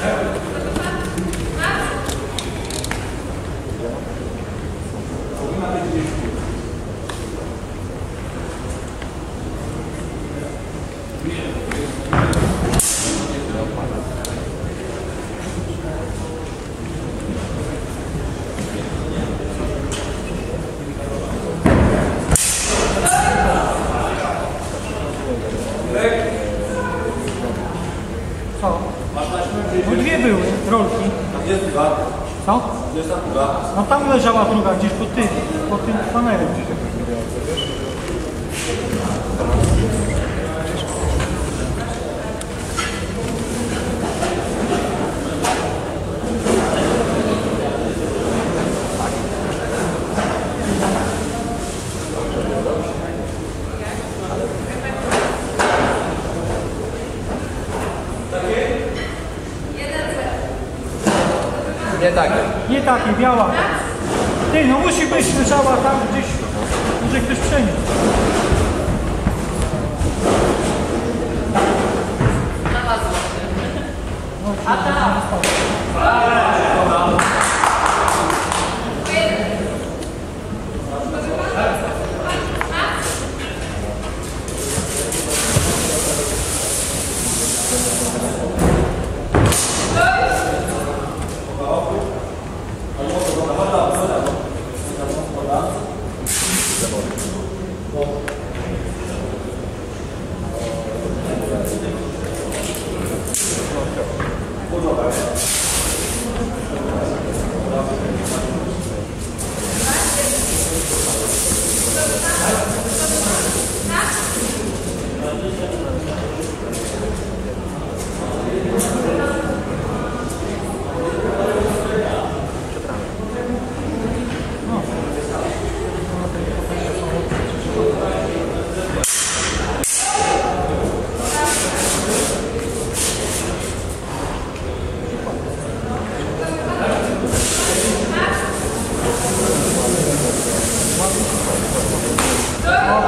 that były rolki. Jest druga, Co? jest ta druga. No tam leżała druga gdzieś pod tym, pod tym panelem. Nie takie. Nie takie, biała. Ty, no musi być leżała tam gdzieś, może ktoś przeniósł. A tam! Oh!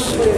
して、